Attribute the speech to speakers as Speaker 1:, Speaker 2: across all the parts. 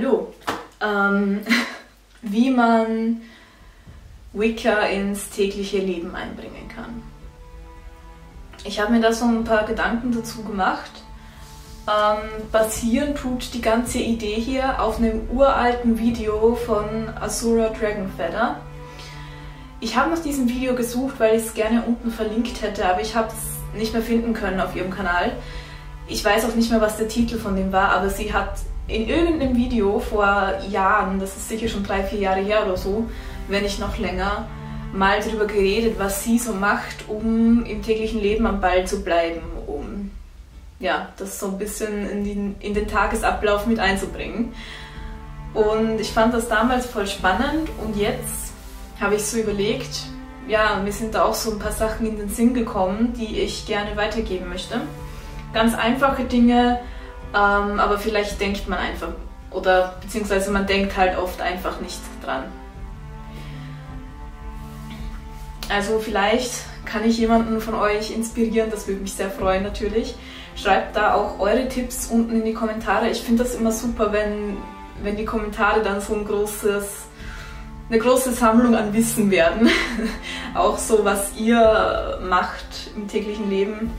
Speaker 1: Hallo. Ähm, wie man Wicca ins tägliche Leben einbringen kann. Ich habe mir da so ein paar Gedanken dazu gemacht. Ähm, basieren tut die ganze Idee hier auf einem uralten Video von Asura Dragonfeather. Ich habe nach diesem Video gesucht, weil ich es gerne unten verlinkt hätte, aber ich habe es nicht mehr finden können auf ihrem Kanal. Ich weiß auch nicht mehr, was der Titel von dem war, aber sie hat in irgendeinem Video vor Jahren, das ist sicher schon drei, vier Jahre her oder so, wenn nicht noch länger, mal darüber geredet, was sie so macht, um im täglichen Leben am Ball zu bleiben, um ja, das so ein bisschen in den, in den Tagesablauf mit einzubringen. Und ich fand das damals voll spannend und jetzt habe ich so überlegt, ja, mir sind da auch so ein paar Sachen in den Sinn gekommen, die ich gerne weitergeben möchte. Ganz einfache Dinge, ähm, aber vielleicht denkt man einfach, oder beziehungsweise man denkt halt oft einfach nicht dran. Also vielleicht kann ich jemanden von euch inspirieren, das würde mich sehr freuen natürlich. Schreibt da auch eure Tipps unten in die Kommentare. Ich finde das immer super, wenn, wenn die Kommentare dann so ein großes, eine große Sammlung an Wissen werden. auch so, was ihr macht im täglichen Leben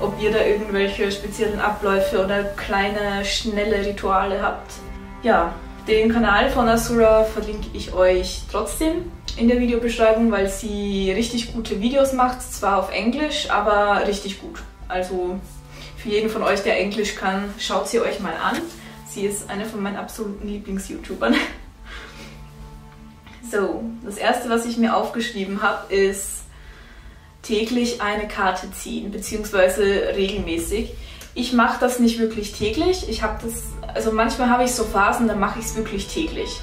Speaker 1: ob ihr da irgendwelche speziellen Abläufe oder kleine, schnelle Rituale habt. Ja, den Kanal von Asura verlinke ich euch trotzdem in der Videobeschreibung, weil sie richtig gute Videos macht, zwar auf Englisch, aber richtig gut. Also für jeden von euch, der Englisch kann, schaut sie euch mal an. Sie ist eine von meinen absoluten Lieblings-YouTubern. So, das erste, was ich mir aufgeschrieben habe, ist täglich eine Karte ziehen, beziehungsweise regelmäßig. Ich mache das nicht wirklich täglich. Ich habe das, also manchmal habe ich so Phasen, da mache ich es wirklich täglich.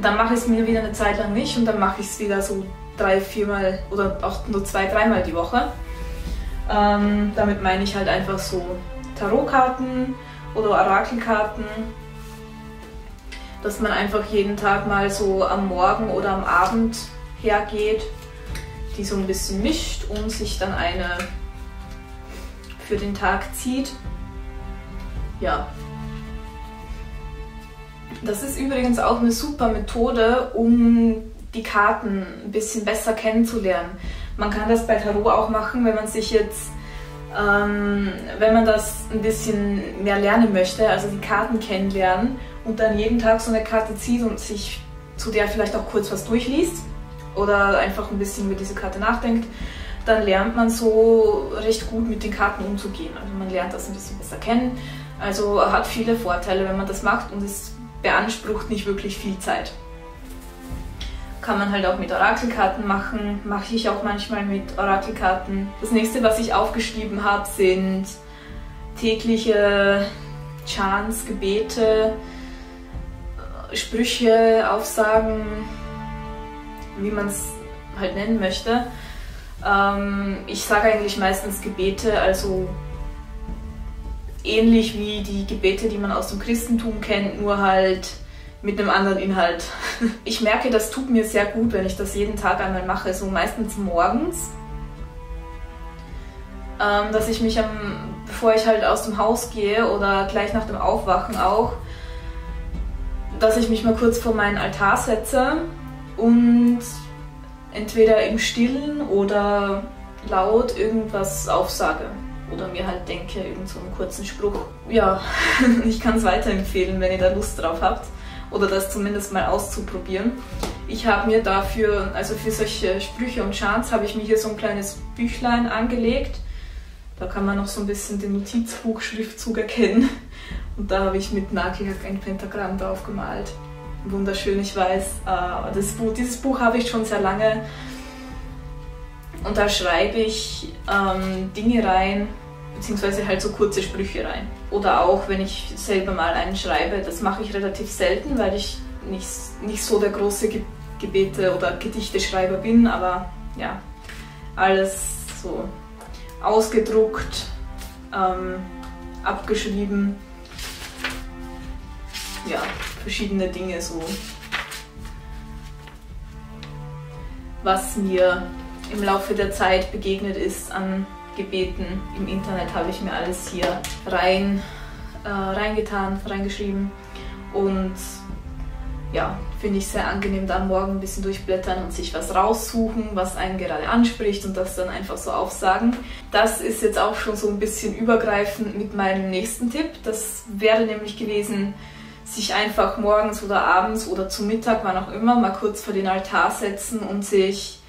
Speaker 1: Dann mache ich es mir wieder eine Zeit lang nicht und dann mache ich es wieder so drei, viermal oder auch nur zwei, dreimal die Woche. Ähm, damit meine ich halt einfach so Tarotkarten oder Orakelkarten, dass man einfach jeden Tag mal so am Morgen oder am Abend hergeht die so ein bisschen mischt und sich dann eine für den Tag zieht. Ja. Das ist übrigens auch eine super Methode, um die Karten ein bisschen besser kennenzulernen. Man kann das bei Tarot auch machen, wenn man sich jetzt, ähm, wenn man das ein bisschen mehr lernen möchte, also die Karten kennenlernen und dann jeden Tag so eine Karte zieht und sich zu der vielleicht auch kurz was durchliest oder einfach ein bisschen über diese Karte nachdenkt, dann lernt man so recht gut mit den Karten umzugehen. Also man lernt das ein bisschen besser kennen. Also hat viele Vorteile, wenn man das macht und es beansprucht nicht wirklich viel Zeit. Kann man halt auch mit Orakelkarten machen, mache ich auch manchmal mit Orakelkarten. Das nächste, was ich aufgeschrieben habe, sind tägliche Chants, Gebete, Sprüche, Aufsagen, wie man es halt nennen möchte. Ähm, ich sage eigentlich meistens Gebete, also ähnlich wie die Gebete, die man aus dem Christentum kennt, nur halt mit einem anderen Inhalt. Ich merke, das tut mir sehr gut, wenn ich das jeden Tag einmal mache, so meistens morgens. Ähm, dass ich mich am, bevor ich halt aus dem Haus gehe oder gleich nach dem Aufwachen auch, dass ich mich mal kurz vor meinen Altar setze und entweder im Stillen oder laut irgendwas aufsage oder mir halt denke, irgend so einen kurzen Spruch. Ja, ich kann es weiterempfehlen, wenn ihr da Lust drauf habt oder das zumindest mal auszuprobieren. Ich habe mir dafür, also für solche Sprüche und Chants, habe ich mir hier so ein kleines Büchlein angelegt. Da kann man noch so ein bisschen den Notizbuch-Schriftzug erkennen. Und da habe ich mit Nagellack ein Pentagramm drauf gemalt wunderschön, ich weiß. Äh, das Buch, dieses Buch habe ich schon sehr lange und da schreibe ich ähm, Dinge rein, beziehungsweise halt so kurze Sprüche rein. Oder auch, wenn ich selber mal einen schreibe, das mache ich relativ selten, weil ich nicht, nicht so der große Ge Gebete- oder Gedichteschreiber bin, aber ja, alles so ausgedruckt, ähm, abgeschrieben. Ja, verschiedene Dinge so. Was mir im Laufe der Zeit begegnet ist an Gebeten im Internet, habe ich mir alles hier rein, äh, reingetan, reingeschrieben. Und ja, finde ich sehr angenehm, da Morgen ein bisschen durchblättern und sich was raussuchen, was einen gerade anspricht und das dann einfach so aufsagen. Das ist jetzt auch schon so ein bisschen übergreifend mit meinem nächsten Tipp. Das wäre nämlich gewesen, sich einfach morgens oder abends oder zu Mittag, wann auch immer, mal kurz vor den Altar setzen und sich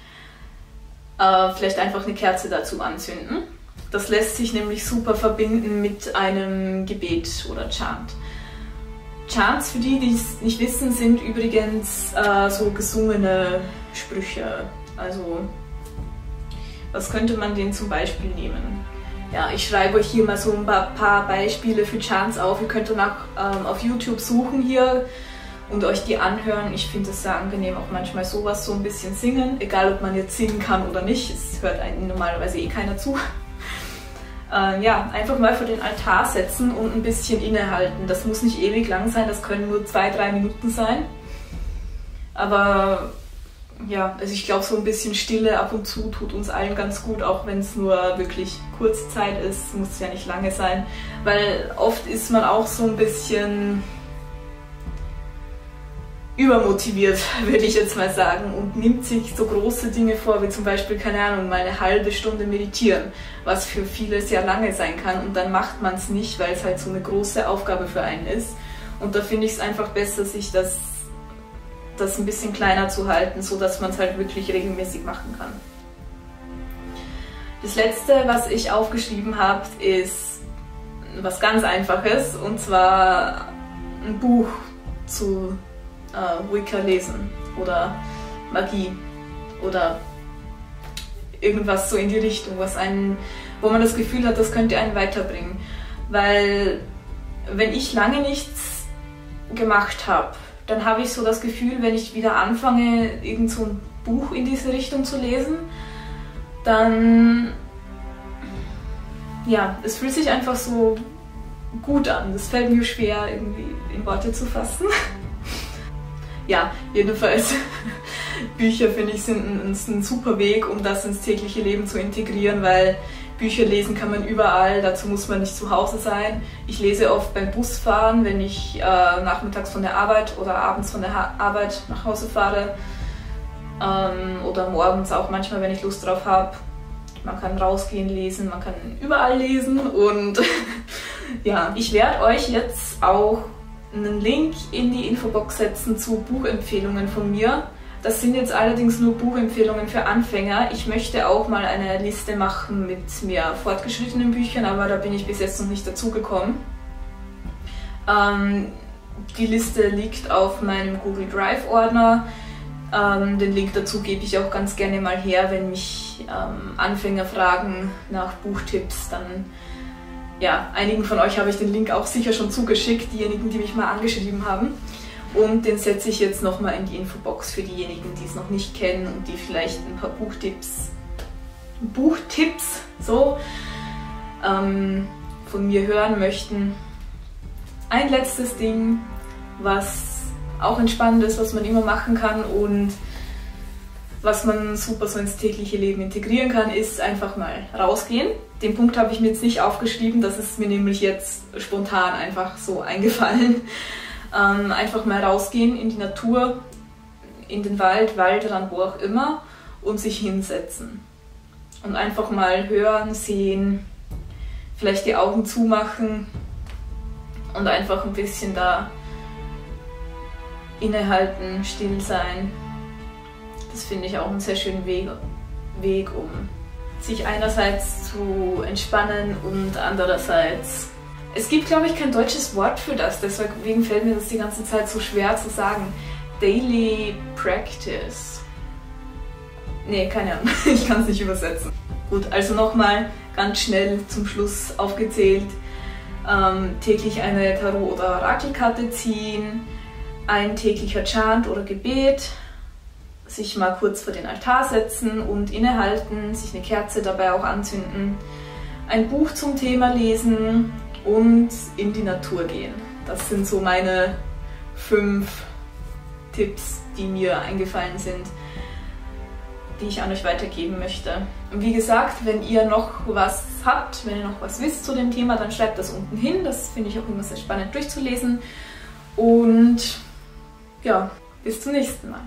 Speaker 1: äh, vielleicht einfach eine Kerze dazu anzünden. Das lässt sich nämlich super verbinden mit einem Gebet oder Chant. Chants, für die, die es nicht wissen, sind übrigens äh, so gesungene Sprüche. Also, was könnte man denen zum Beispiel nehmen? Ja, ich schreibe euch hier mal so ein paar Beispiele für Chants auf. Ihr könnt danach ähm, auf YouTube suchen hier und euch die anhören. Ich finde es sehr angenehm, auch manchmal sowas so ein bisschen singen, egal ob man jetzt singen kann oder nicht. Es hört einen normalerweise eh keiner zu. Ähm, ja, einfach mal vor den Altar setzen und ein bisschen innehalten. Das muss nicht ewig lang sein, das können nur zwei, drei Minuten sein. Aber ja, also ich glaube, so ein bisschen Stille ab und zu tut uns allen ganz gut, auch wenn es nur wirklich kurze Zeit ist, muss ja nicht lange sein, weil oft ist man auch so ein bisschen übermotiviert, würde ich jetzt mal sagen, und nimmt sich so große Dinge vor, wie zum Beispiel, keine Ahnung, mal eine halbe Stunde meditieren, was für viele sehr lange sein kann, und dann macht man es nicht, weil es halt so eine große Aufgabe für einen ist. Und da finde ich es einfach besser, sich das, das ein bisschen kleiner zu halten, so dass man es halt wirklich regelmäßig machen kann. Das letzte, was ich aufgeschrieben habe, ist was ganz Einfaches, und zwar ein Buch zu äh, Wicca lesen oder Magie oder irgendwas so in die Richtung, was einen, wo man das Gefühl hat, das könnte einen weiterbringen. Weil wenn ich lange nichts gemacht habe, dann habe ich so das Gefühl, wenn ich wieder anfange, irgend so ein Buch in diese Richtung zu lesen, dann ja, es fühlt sich einfach so gut an. Das fällt mir schwer, irgendwie in Worte zu fassen. ja, jedenfalls Bücher finde ich sind ein, ein, super Weg, um das ins tägliche Leben zu integrieren, weil Bücher lesen kann man überall, dazu muss man nicht zu Hause sein. Ich lese oft beim Busfahren, wenn ich äh, nachmittags von der Arbeit oder abends von der ha Arbeit nach Hause fahre ähm, oder morgens auch manchmal, wenn ich Lust drauf habe. Man kann rausgehen lesen, man kann überall lesen und ja, ich werde euch jetzt auch einen Link in die Infobox setzen zu Buchempfehlungen von mir. Das sind jetzt allerdings nur Buchempfehlungen für Anfänger. Ich möchte auch mal eine Liste machen mit mehr fortgeschrittenen Büchern, aber da bin ich bis jetzt noch nicht dazu gekommen. Ähm, die Liste liegt auf meinem Google Drive Ordner. Ähm, den Link dazu gebe ich auch ganz gerne mal her, wenn mich ähm, Anfänger fragen nach Buchtipps, dann ja, einigen von euch habe ich den Link auch sicher schon zugeschickt, diejenigen, die mich mal angeschrieben haben. Und den setze ich jetzt nochmal in die Infobox für diejenigen, die es noch nicht kennen und die vielleicht ein paar Buchtipps, Buchtipps so ähm, von mir hören möchten. Ein letztes Ding, was auch entspannend ist, was man immer machen kann und was man super so ins tägliche Leben integrieren kann, ist einfach mal rausgehen. Den Punkt habe ich mir jetzt nicht aufgeschrieben, das ist mir nämlich jetzt spontan einfach so eingefallen. Ähm, einfach mal rausgehen in die Natur, in den Wald, Waldrand, wo auch immer und sich hinsetzen. Und einfach mal hören, sehen, vielleicht die Augen zumachen und einfach ein bisschen da innehalten, still sein das finde ich auch einen sehr schönen Weg, Weg, um sich einerseits zu entspannen und andererseits. Es gibt, glaube ich, kein deutsches Wort für das, deswegen fällt mir das die ganze Zeit so schwer zu sagen. Daily Practice. Nee, keine Ahnung, ich kann es nicht übersetzen. Gut, also nochmal ganz schnell zum Schluss aufgezählt. Ähm, täglich eine Tarot- oder Orakelkarte ziehen, ein täglicher Chant oder Gebet, sich mal kurz vor den Altar setzen und innehalten, sich eine Kerze dabei auch anzünden, ein Buch zum Thema lesen und in die Natur gehen. Das sind so meine fünf Tipps, die mir eingefallen sind, die ich an euch weitergeben möchte. Und wie gesagt, wenn ihr noch was habt, wenn ihr noch was wisst zu dem Thema, dann schreibt das unten hin. Das finde ich auch immer sehr spannend durchzulesen. Und ja, bis zum nächsten Mal.